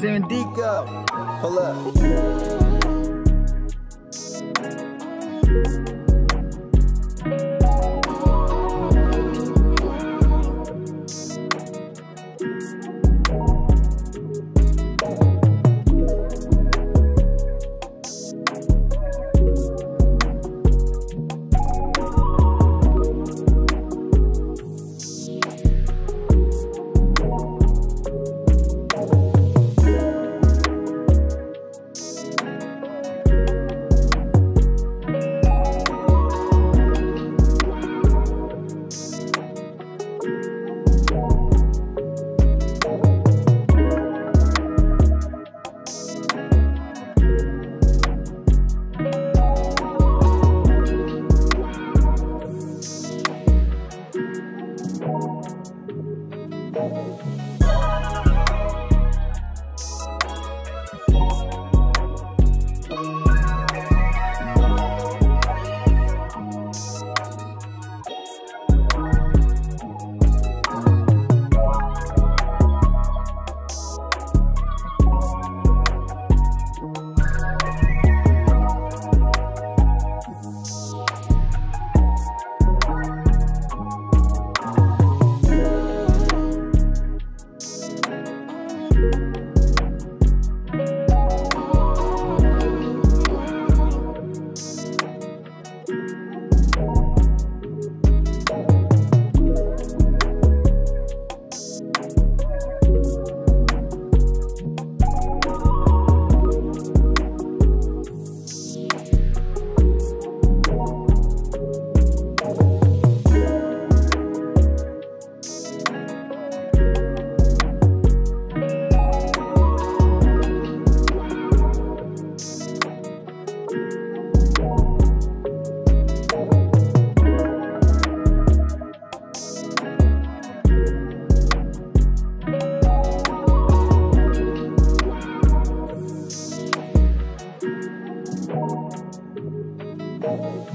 Zandika, pull up. Thank you. Pull up.